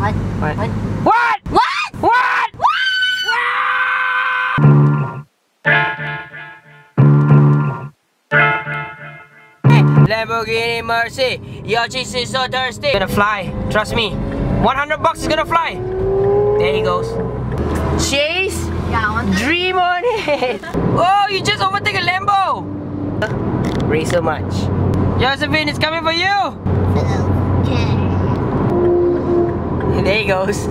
What? What? What? What? What? What? Lamborghini Mercy, your cheese is so thirsty. Gonna fly, trust me. 100 bucks is gonna fly. There he goes. Chase, Yeah, dream on it. Oh, you just overtake a Lambo. Race so much. Josephine, it's coming for you. Okay. There he goes.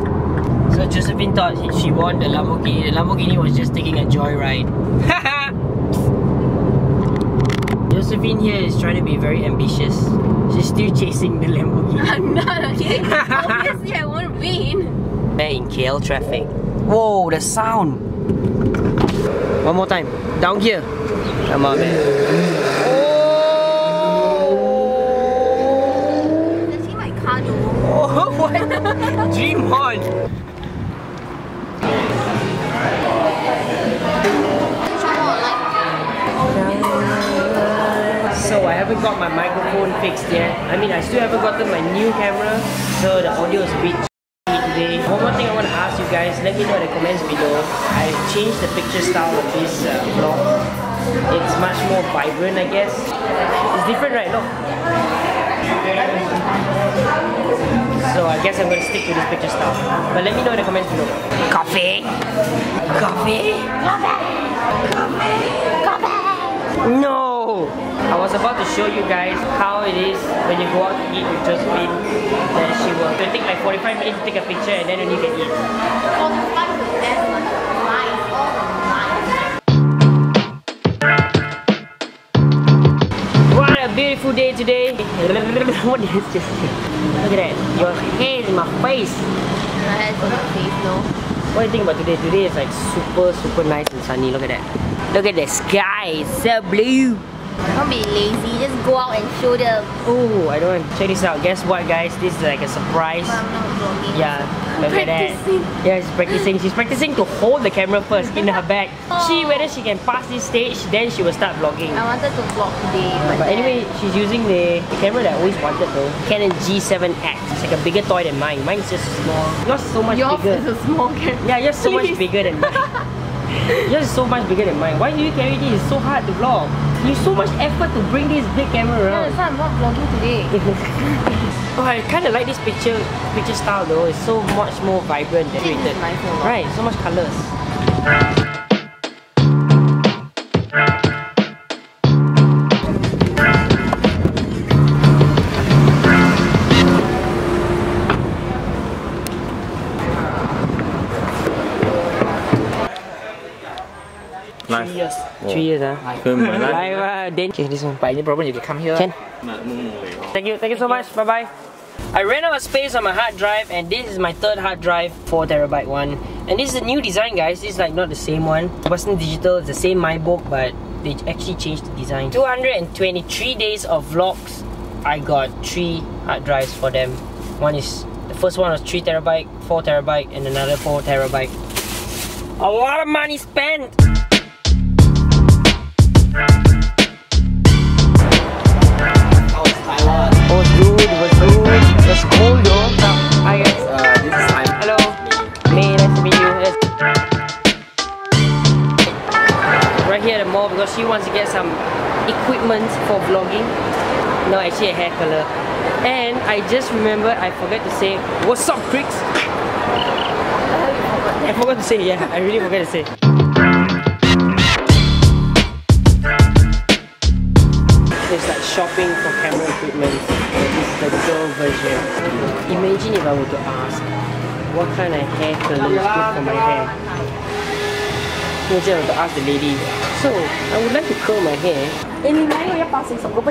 So Josephine thought she won the Lamborghini. The Lamborghini was just taking a joyride. Josephine here is trying to be very ambitious. She's still chasing the Lamborghini. I'm not okay. Obviously, I won't win. They're in KL traffic. Whoa, the sound. One more time. Down here. Come on, man. Let's see my car though. Oh, what? Dream on. So I haven't got my microphone fixed yet. I mean, I still haven't gotten my new camera, so the audio is a bit today. One more thing I want to ask you guys, let me know in the comments below. I changed the picture style of this uh, vlog. It's much more vibrant, I guess. It's different, right? Look. So I guess I'm going to stick to this picture style. But let me know in the comments below. Coffee? Coffee? Coffee. Coffee. No! I was about to show you guys how it is when you go out to eat with Josephine. That she will it'll take like 45 minutes to take a picture and then only you can eat. Beautiful day today. what is this? Look at that. Your hair is in my face. My hair's on my face, no. What do you think about today? Today is like super, super nice and sunny. Look at that. Look at the sky. It's so blue. Don't be lazy. Just go out and show them. Oh, I don't want. Check this out. Guess what, guys? This is like a surprise. But I'm not vlogging. Yeah, look at that. Yeah, she's practicing. She's practicing to hold the camera first in her bag. See oh. whether she can pass this stage, then she will start vlogging. I wanted to vlog today, but, But anyway, she's using the, the camera that I always wanted though. Canon G7X. It's like a bigger toy than mine. Mine's just small. Not so much yours bigger. is a small camera. Yeah, yours so much bigger than mine. yours is so much bigger than mine. Why do you carry this? It's so hard to vlog. You so much effort to bring this big camera Yeah, around. that's why I'm not vlogging today. oh, I kind of like this picture picture style though. It's so much more vibrant and This is created. nice. Right, so much colors. Nice. Three years. Three years, huh? Film my life. Live, uh, then okay, this one. But any problem you can come here. Can. Thank you, thank you so much. Bye bye. I ran out of space on my hard drive, and this is my third hard drive, 4 terabyte one. And this is a new design, guys. This is like not the same one. Western Digital is the same MyBook, but they actually changed the design. 223 days of vlogs. I got three hard drives for them. One is the first one was 3 terabyte, 4 terabyte, and another 4 terabyte. A lot of money spent. She wants to get some equipment for vlogging. No, actually a hair color. And I just remembered I forgot to say, what's up, Cricks? I forgot to say, yeah, I really forgot to say. It's like shopping for camera equipment. This is the girl version. Imagine if I were to ask, what kind of hair color is good for my hair? Were to ask the lady. So, I would like to curl my hair.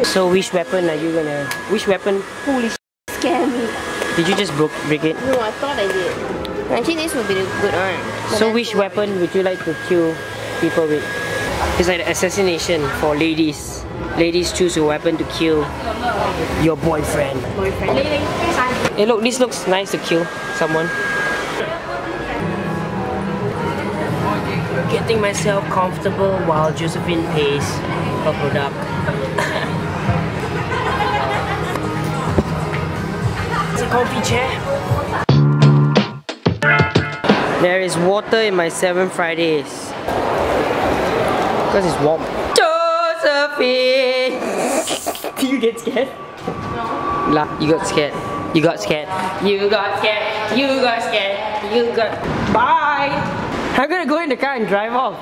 So, which weapon are you gonna? Which weapon? Holy! Scare me. Did you just broke break it? No, I thought I did. Actually, this would be the good one. So, which weapon would you like to kill people with? It's like assassination for ladies. Ladies choose a weapon to kill your boyfriend. Boyfriend. Hey, look, this looks nice to kill someone. Getting myself comfortable while Josephine pays her product. it's a comfy chair. There is water in my seven Fridays. Because it's warm. Josephine! Do you get scared? No. La, you got scared. You got scared. You got scared. You got scared. You got. Bye! I'm gonna go in the car and drive off.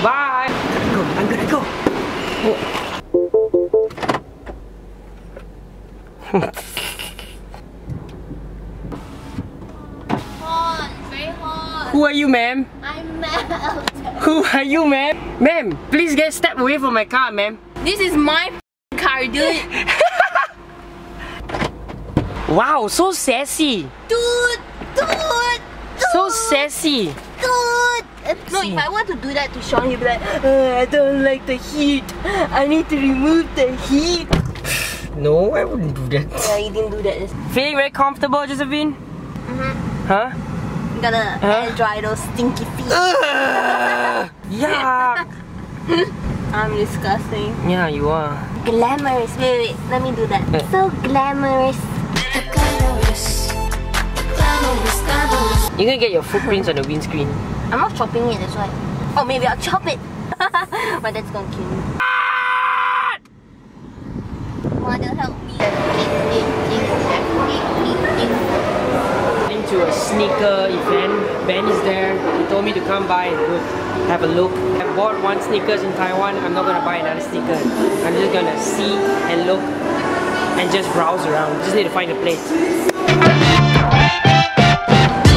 Bye! I'm gonna go. I'm gonna go. Hot, very hot. Who are you, ma'am? I'm melt. Who are you, ma'am? Ma'am, please get step away from my car, ma'am. This is my car, dude. Wow, so sassy. Dude, dude, So sassy. Dude. No, if I want to do that to Shawn, he'll be like, "Uh, I don't like the heat. I need to remove the heat. No, I wouldn't do that. Yeah, you didn't do that. Feeling very comfortable, Josephine? Mm-hmm. Huh? gonna Huh? air dry those stinky feet. Ugh, yuck. I'm disgusting. Yeah, you are. Glamorous. Wait, wait, wait. Let me do that. So glamorous. You're gonna get your footprints on the windscreen. I'm not chopping it, that's why. Oh, maybe I'll chop it. My dad's gonna kill me. Mother, help me. Into a sneaker event. Ben is there. He told me to come by and look, have a look. I bought one sneakers in Taiwan. I'm not gonna buy another sneaker. I'm just gonna see and look and just browse around. Just need to find a place.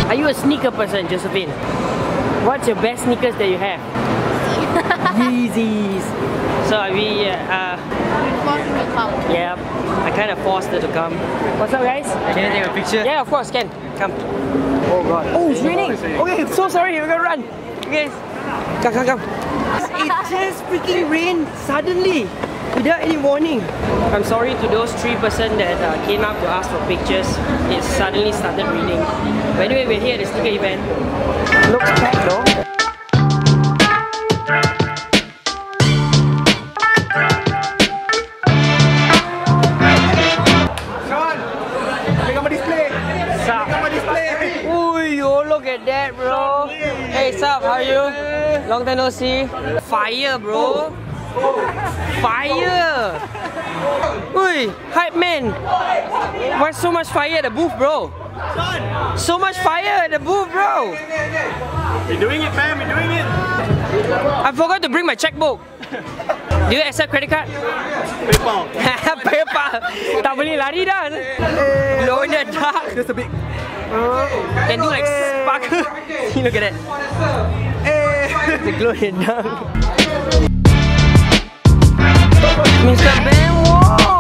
Are you a sneaker person, Josephine? What's your best sneakers that you have? Yeezys. So are we, uh, uh, Forcing me to come. yeah, I kind of forced her to come. What's up, guys? Can I take a picture? Yeah, of course, can. Come. Oh god. Oh, it's raining. Okay, I'm so sorry. We're gonna run. Okay. Come, come, come. It just freaking rained suddenly without any warning. I'm sorry to those three person that uh, came up to ask for pictures. It suddenly started raining. But anyway, we're here at the sneaker event. Looks packed though. Shawn! Pick up a display! Sup? Pick up a display! Ooh, look at that, bro. Hey, sup? How are you? Long time no see. Fire, bro. Fire. Ui, hype man. Why so much fire at the booth, bro? So much fire at the booth, bro. We're doing it, fam! We're doing it! I forgot to bring my checkbook. Do you accept credit card? PayPal! PayPal. Tak boleh lari dah. Glow in the dark. Just a bit. Can do like sparkle. Eh. See, look at that. Eh. The glow in the dark. Mr. Ben Wong!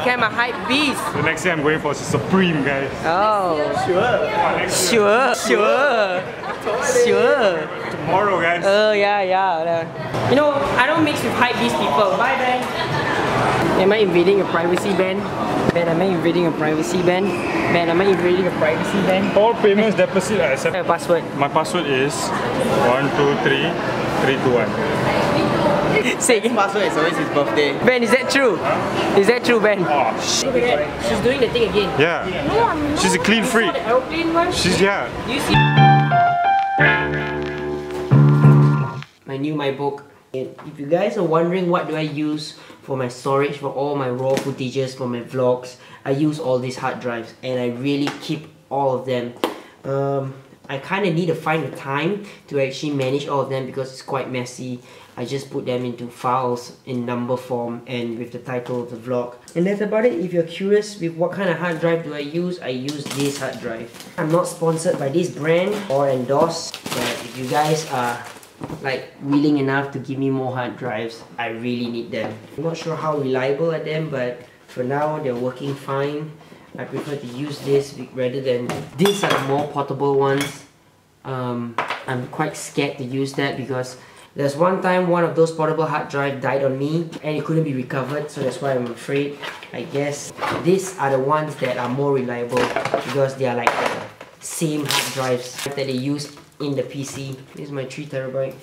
Became a hype beast. The next thing I'm going for is Supreme, guys. Oh, Next sure, sure, sure. Tomorrow, guys. Oh yeah, yeah. You know, I don't mix with hype beast people. Bye, Ben. Am I invading your privacy, Ben? Ben, am I invading your privacy, Ben? Ben, am I invading your privacy, Ben? All payments deposit I accept. Your password. My password is 123 321. Say again. Password is always his birthday. Ben, is that true? Is that true, Ben? Oh, Look at that. She's doing the thing again. yeah. She's a clean You freak. saw the aeroplane one? She's, yeah. You see? My new MyBook. And If you guys are wondering what do I use for my storage for all my raw footages for my vlogs, I use all these hard drives and I really keep all of them. Um, I kind of need to find the time to actually manage all of them because it's quite messy. I just put them into files in number form and with the title of the vlog. And that's about it. If you're curious with what kind of hard drive do I use, I use this hard drive. I'm not sponsored by this brand or endorsed, but if you guys are like willing enough to give me more hard drives, I really need them. I'm not sure how reliable are them, but for now they're working fine. I prefer to use this rather than these are more portable ones. Um, I'm quite scared to use that because There's one time one of those portable hard drive died on me and it couldn't be recovered so that's why I'm afraid I guess these are the ones that are more reliable because they are like the same hard drives that they use in the PC. This is my 3 terabyte.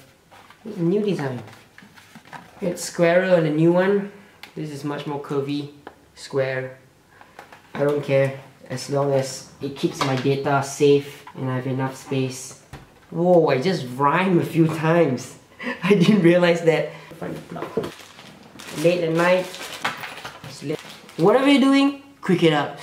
New design. It's squarer on the new one. This is much more curvy, square. I don't care as long as it keeps my data safe and I have enough space. Whoa, I just rhymed a few times. I didn't realize that. Late at night. Whatever you're doing, krikitup.